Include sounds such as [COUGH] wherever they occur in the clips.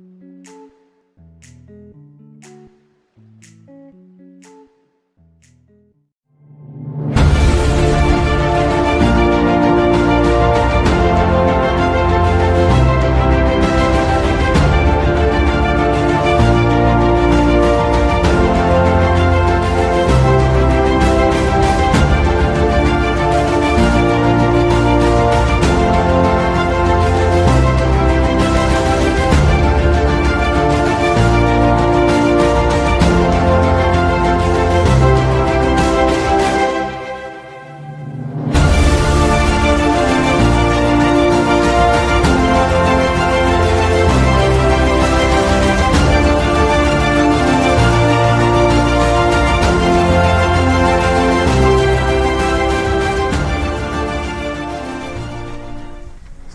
Mm-hmm.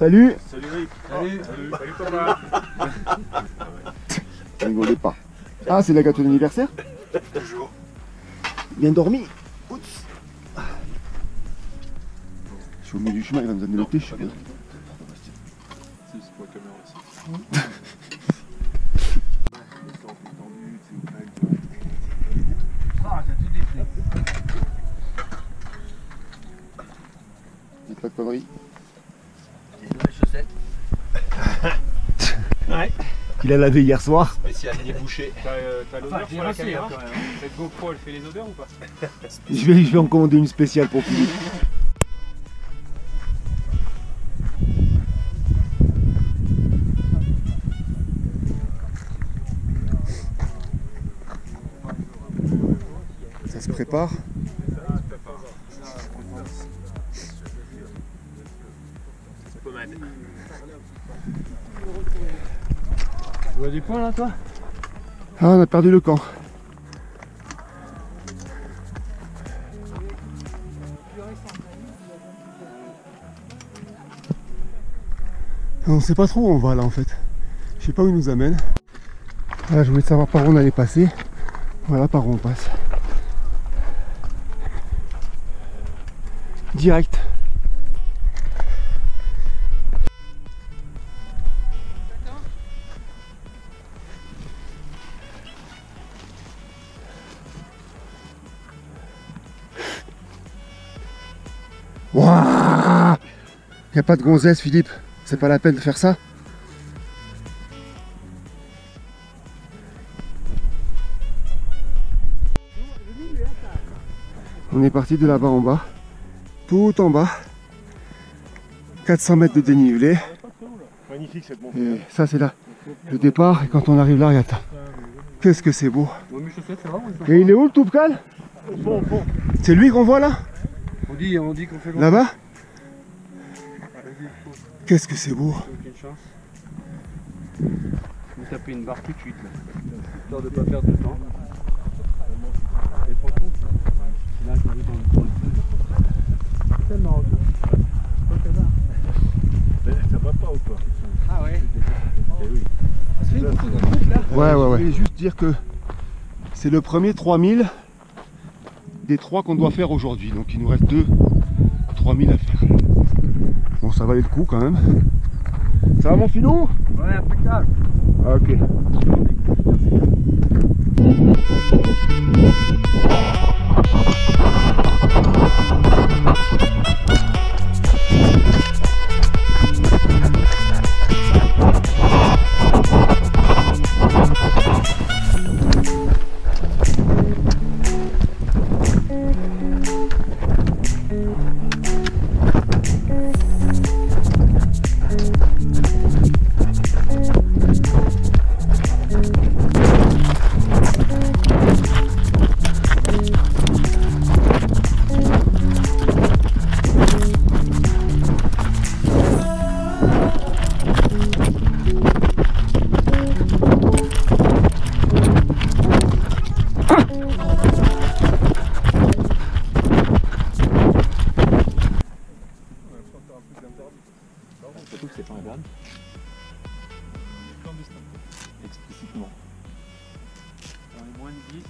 Salut Salut Rick. Salut. Salut, salut Thomas. [LAUGHS] Rigolez pas. Ah, c'est la gâteau d'anniversaire Bonjour. Bien dormi Oups. Je suis au milieu du chemin, il va nous amener le thé, je suis bien. Si, c'est pour la caméra aussi. Ah, t'as tout détruit. Dites pas de conneries. Des nouvelles chaussettes. Qu'il a lavé hier soir. Spécial nez bouché. T'as euh, t'as l'odeur sur la caméra quand même. Cette GoPro, elle fait les odeurs ou pas Je vais, je vais en commander une spéciale pour Philippe. Ça se prépare. Tu vois des points là, toi? Ah, on a perdu le camp. On sait pas trop où on va là en fait. Je sais pas où il nous amène. Voilà, je voulais savoir par où on allait passer. Voilà par où on passe. Direct. Y a pas de gonzesse Philippe, c'est pas la peine de faire ça. On est parti de là-bas en bas, tout en bas, 400 mètres de dénivelé. Magnifique cette montée. Et ça c'est là le départ et quand on arrive là, regarde. Qu'est-ce que c'est beau. Et il est où le Toubkal? C'est lui qu'on voit là? On dit, on dit qu'on fait. Là-bas? Qu'est-ce que c'est beau Aucune chance. Je vais taper une barre tout de suite là. Histoire de pas perdre de temps. Et franchement, là j'arrive dans le dans le feu. C'est tellement. Ça va pas ou quoi Ah ouais Eh oui. Ouais, ouais, ouais. Je voulais juste dire que c'est le premier 3000 des trois qu'on doit faire aujourd'hui. Donc il nous reste deux 3000 à faire. Ça valait le coup quand même. Ça va mon filou? Ouais, impeccable. Ah, Ok. Surtout que c'est pas un van. Explicitement. Dans les moins de 10.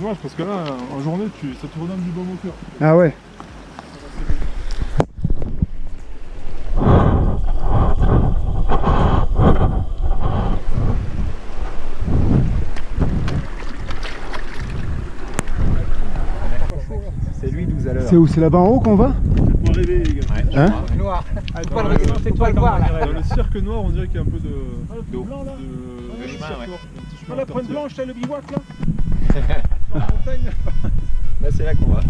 Dommage parce que là, en journée, tu, ça te redonne du baume au cœur. Ah ouais. C'est lui 12 à l'heure. C'est où C'est là-bas en haut qu'on va? Pour rêver, les gars. Hein? Noir. Ah, pas le regarder, c'est toi le voir, là. Dans le cirque noir, on dirait qu'il y a un peu de. Le la pointe blanche, là, le bivouac, là [LAUGHS] Dans la montagne. Là, c'est là qu'on va.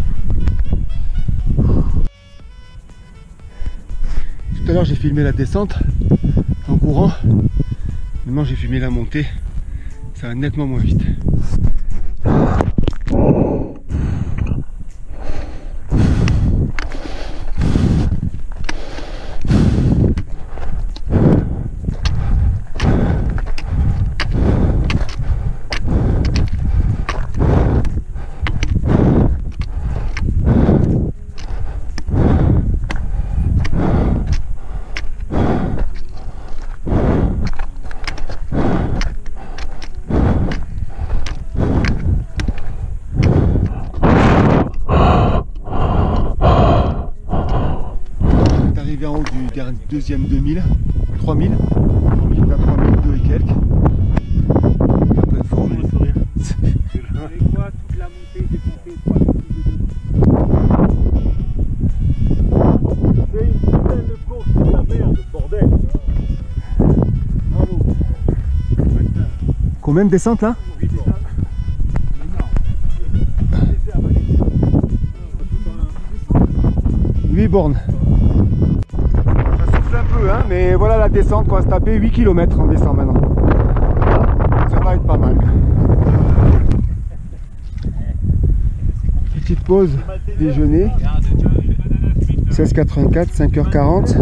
Tout à l'heure j'ai filmé la descente en courant. Maintenant j'ai filmé la montée. Ça va nettement moins vite. On est arrivé en haut du dernier- deuxième 2000, 3000. On est à 3002 et quelques. En pleine forme. Et quoi, toute la montée, démontée, 3 C'est une putain de course de la merde, bordel Bravo Combien de descentes là? 8 bornes. Peu, hein, mais voilà la descente qu'on va se taper 8 km en descend maintenant. Ça va être pas mal. Petite pause déjeuner. 16h84, 5h40.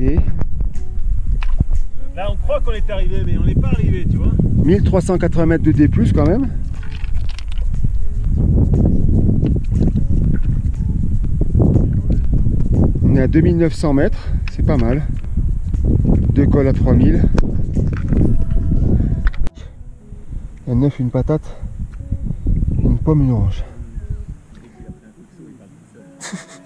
Et Là, on croit qu'on est arrivé, mais on n'est pas arrivé, tu vois 1380 mètres de D+, quand même. On est à 2900 mètres, c'est pas mal. Deux cols à 3000. Un œuf, une patate, une pomme, une orange. [LAUGHS]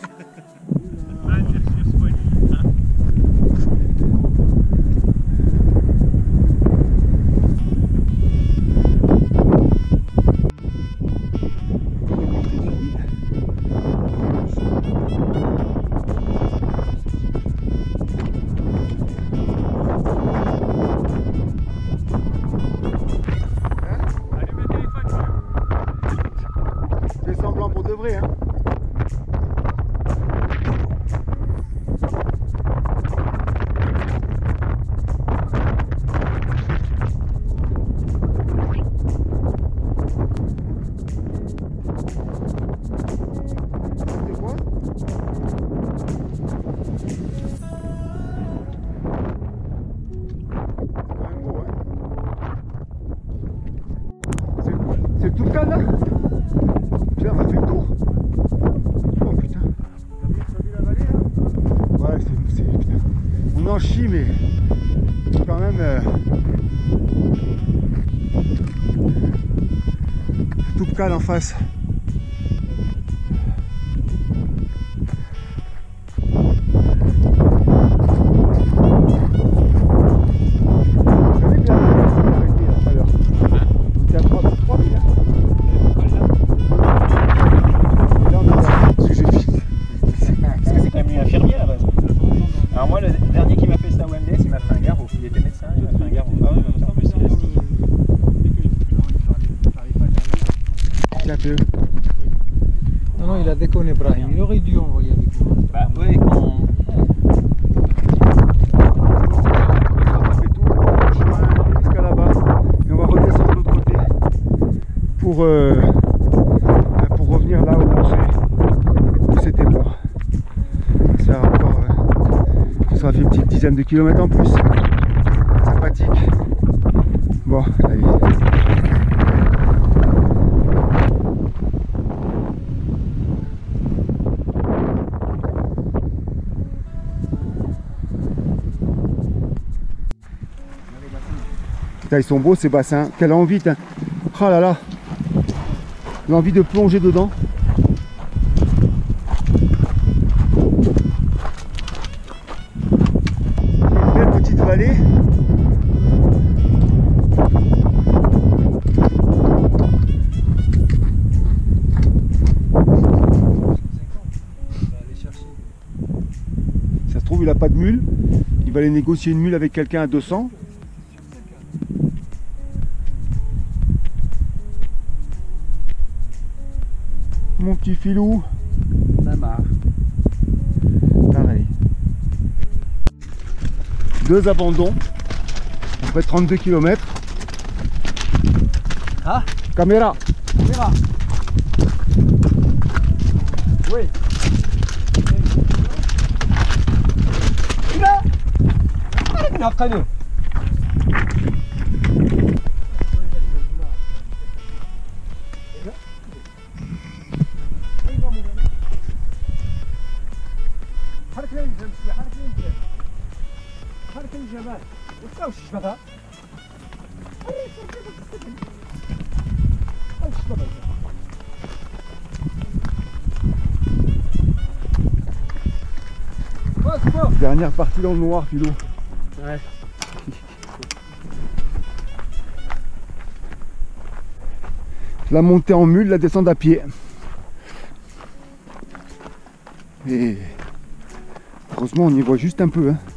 Cas là Tiens, on a fait le tour. Oh putain. Ouais, c'est. putain. On en chie, mais. Quand même. euh, Tout cas en face. Alors moi, le dernier qui m'a fait ça au MDS, il m'a fait un garrot. Il était médecin, il m'a fait un garrot. Ah ouais, en. Non, non, il a déconné, Brahim. Il aurait dû envoyer avec nous. Bah. On va passer tout le long du chemin jusqu'à là-bas et on va redescendre de l'autre côté pour, euh, ben, pour revenir là où on s'est- où c'était mort. Ça va faire encore, euh, ça va faire une petite dizaine de kilomètres en plus. Sympathique. Bon, ils sont beaux ces bassins. Quelle envie. Oh là là J'ai envie de plonger dedans. Il a pas de mule. Il va aller négocier une mule avec quelqu'un à 200. Mon petit filou, Ça marche. pareil. Deux abandons, après 32 km. Ah Caméra Caméra Oui Arrête نعقلوا حرك لين جنب شوي حرك لين جنب حرك لين جمال وش وش بغى؟ وش بغى؟ Passe pas Dernière partie dans le noir, filou. La montée en mule, la descente à pied. Et heureusement, on y voit juste un peu. hein.